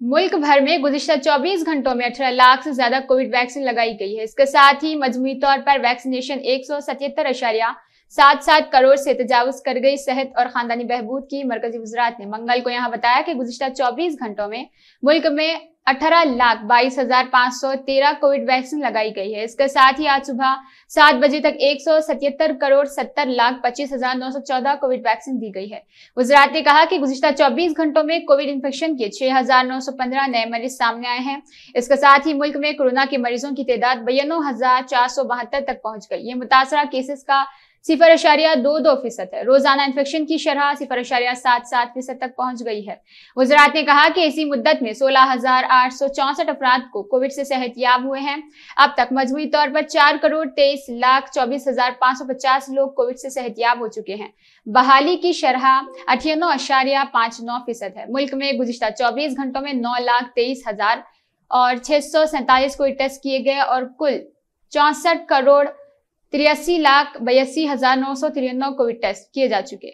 मुल्क भर में गुजशत 24 घंटों में 18 लाख से ज़्यादा कोविड वैक्सीन लगाई गई है। इसके साथ ही मजमू तौर पर वैक्सीनेशन एक सौ सतहत्तर अशारिया सात सात करोड़ से तजावज कर गई सेहत और खानदानी बहबूद की मरकजी गुजरात ने। मंगल को यहाँ बताया कि गुजशत 24 घंटों में मुल्क में अठारह लाख बाईस हज़ार सौ तेरह कोविड वैक्सीन लगाई गई है। इसके साथ ही आज सुबह सात बजे तक एक सौ सतहत्तर करोड़ सत्तर लाख पच्चीस हज़ार नौ सौ चौदह कोविड वैक्सीन दी गई है। गुजरात ने कहा कि गुजशत चौबीस घंटों में कोविड इन्फेक्शन के छह हज़ार नौ सौ पंद्रह नए मरीज़ सामने आए हैं। इसके साथ ही मुल्क में कोरोना के मरीजों की तादाद बयानो हज़ार चार सौ बहत्तर तक पहुँच गई ये मुतासरा केसेस का सिफर अशारिया दो दो फ़ीसद है। रोज़ाना इन्फेक्शन की शरह सिफर अशारिया सात सात फ़ीसद तक पहुँच गई है। गुजरात ने कहा कि इसी मुद्दत में सोलह हज़ार आठ सौ चौसठ अफराद को कोविड से सेहत याब हुए हैं। अब तक मजमू तौर पर चार करोड़ तेईस लाख चौबीस हज़ार पाँच सौ पचास लोग कोविड से सेहत याब हो चुके हैं। बहाली की शरह अठियानो अशारिया पाँच नौ फ़ीसद है। मुल्क में गुजशत चौबीस घंटों में नौ लाख तेईस हज़ार और छह सौ सैंतालीस कोविड टेस्ट किए गए और कुल चौसठ करोड़ तिरासी लाख बयासी हज़ार नौ सौ तिरानवे कोविड टेस्ट किए जा चुके